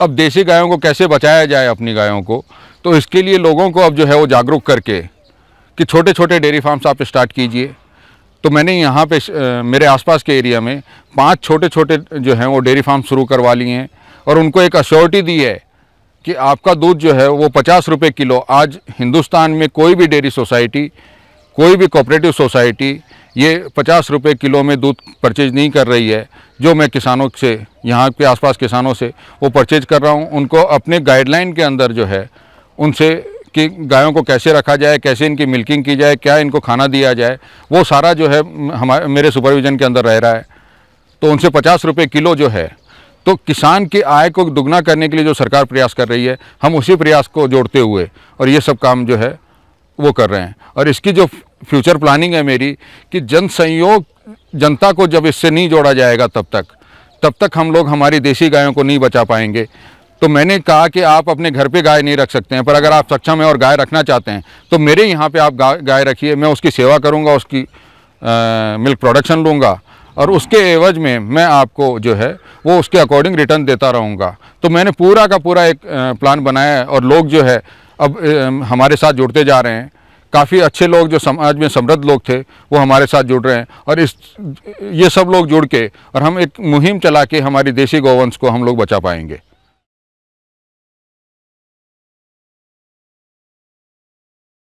अब देसी गायों को कैसे बचाया जाए अपनी गायों को? तो इसके लिए लोगों को अब जो है वो जागरूक करके कि छोटे छोटे डेयरी फार्म्स आप स्टार्ट कीजिए। तो मैंने यहाँ पे मेरे आसपास के एरिया में पाँच छोटे छोटे जो हैं वो डेयरी फार्म शुरू करवा लिए हैं और उनको एक अश्योरिटी दी है कि आपका दूध जो है वो पचास रुपये किलो आज हिंदुस्तान में कोई भी डेयरी सोसाइटी कोई भी कोऑपरेटिव सोसाइटी ये पचास रुपये किलो में दूध परचेज नहीं कर रही है, जो मैं किसानों से, यहाँ के आसपास किसानों से, वो परचेज कर रहा हूँ, उनको अपने गाइडलाइन के अंदर जो है, उनसे कि गायों को कैसे रखा जाए, कैसे इनकी मिल्किंग की जाए, क्या इनको खाना दिया जाए, वो सारा जो है हमारे मेरे सुपरविज़न के अंदर रह रहा है। तो उनसे पचास रुपये किलो जो है तो किसान की आय को दुगना करने के लिए जो सरकार प्रयास कर रही है, हम उसी प्रयास को जोड़ते हुए, और ये सब काम जो है वो कर रहे हैं। और इसकी जो फ्यूचर प्लानिंग है मेरी कि जन संयोग जनता को जब इससे नहीं जोड़ा जाएगा तब तक तब तक हम लोग हमारी देसी गायों को नहीं बचा पाएँगे। तो मैंने कहा कि आप अपने घर पे गाय नहीं रख सकते हैं पर अगर आप सक्षम हैं और गाय रखना चाहते हैं तो मेरे यहाँ पे आप गाय गाय रखिए मैं उसकी सेवा करूँगा उसकी आ, मिल्क प्रोडक्शन लूँगा और उसके एवज में मैं आपको जो है वो उसके अकॉर्डिंग रिटर्न देता रहूँगा। तो मैंने पूरा का पूरा एक प्लान बनाया और लोग जो है अब हमारे साथ जुड़ते जा रहे हैं। काफ़ी अच्छे लोग जो समाज में समृद्ध लोग थे, वो हमारे साथ जुड़ रहे हैं। और इस, ये सब लोग जुड़ के, और हम एक मुहिम चला के हमारी देसी गोवंश को हम लोग बचा पाएँगे।